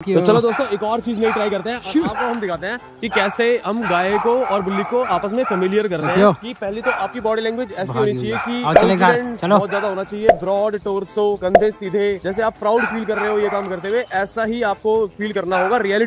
तो चलो दोस्तों एक और चीज़ नहीं ट्राई करते हैं। आपको हम दिखाते हैं कि कैसे हम गाय को और बुल्ली को आपस में फेमिलियर कर रहे हैं। कि पहले तो आपकी बॉडी लैंग्वेज ऐसी होनी चाहिए कि कॉन्फिडेंस बहुत ज़्यादा होना चाहिए। ब्रॉड टोरसो कंधे सीधे जैसे आप प्राउड फील कर रहे हो ये काम करते हुए ऐसा ही आपको फील करना होगा। रियलिटी